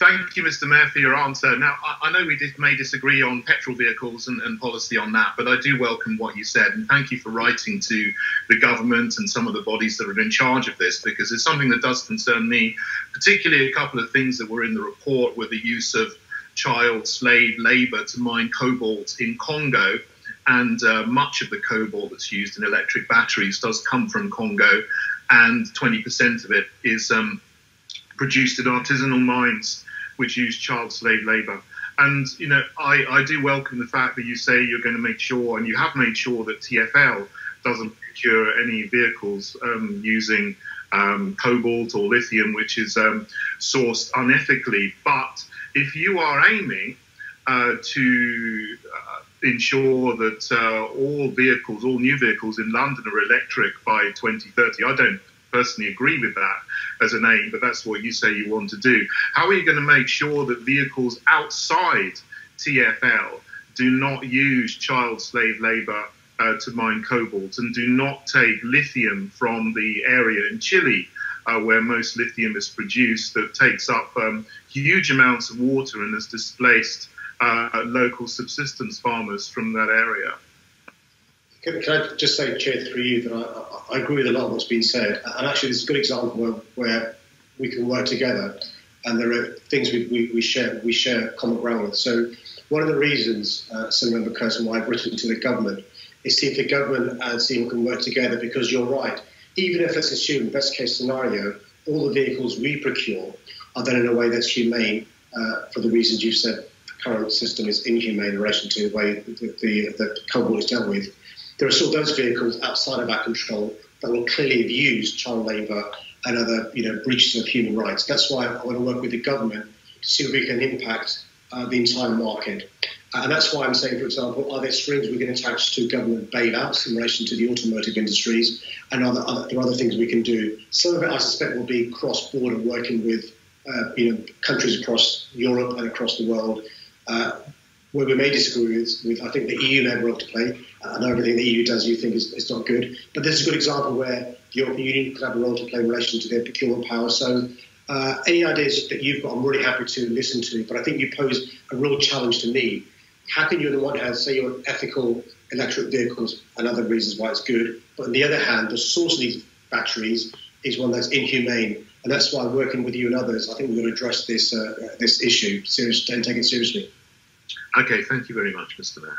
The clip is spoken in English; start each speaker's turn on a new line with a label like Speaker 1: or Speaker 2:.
Speaker 1: thank you, Mr. Mayor, for your answer. Now, I, I know we did, may disagree on petrol vehicles and, and, policy on that, but I do welcome what you said, and thank you for writing to the government and some of the bodies that are in charge of this, because it's something that does concern me. Particularly, a couple of things that were in the report were the use of child slave labour to mine cobalt in Congo. And uh, much of the cobalt that's used in electric batteries does come from Congo, and 20% of it is um, produced in artisanal mines which use child slave labour. And you know, I, I do welcome the fact that you say you're going to make sure, and you have made sure that TFL doesn't procure any vehicles um, using um, cobalt or lithium, which is um, sourced unethically. But if you are aiming uh, to uh, ensure that uh, all vehicles, all new vehicles in London are electric by 2030, I don't personally agree with that as an aim, but that's what you say you want to do. How are you going to make sure that vehicles outside TFL do not use child slave labour uh, to mine cobalt and do not take lithium from the area in Chile? Uh, where most lithium is produced, that takes up um, huge amounts of water and has displaced uh, local subsistence farmers from that area.
Speaker 2: Can, can, I just say, Chair, through you, that I, I, agree with a lot of what's been said. And actually, this is a good example where, where we can work together and there are things we, we, we, share we share common ground with. So one of the reasons, uh, Senator Member Kurten, why I've written to the government is see if the government and CEMA can work together because you're right. Even if, let's assume, best case scenario, all the vehicles we procure are done in a way that's humane uh, for the reasons you've said the current system is inhumane in relation to the way the, the, the cobalt is dealt with there are still those vehicles outside of our control that will clearly have used child labour and other you know, breaches of human rights. That's why I want to work with the government to see if we can impact uh, the entire market. Uh, and that's why I'm saying, for example, are there strings we can attach to government bailouts in relation to the automotive industries? And are there, other, there are other things we can do? Some of it, I suspect, will be cross-border, working with uh, you know, countries across Europe and across the world. Uh, where we may disagree with, with, I think the EU may have a role to play. I know everything the EU does you think is, is not good, but this is a good example where the European Union could have a role to play in relation to their procurement power. So, uh, any ideas that you've got, I'm really happy to listen to. But I think you pose a real challenge to me. How can you, on the one hand, say you're ethical electric vehicles and other reasons why it's good, but on the other hand, the source of these batteries is one that's inhumane, and that's why working with you and others, I think we're going to address this uh, this issue seriously and take it seriously.
Speaker 1: Okay, thank you very much, Mr. Mayor.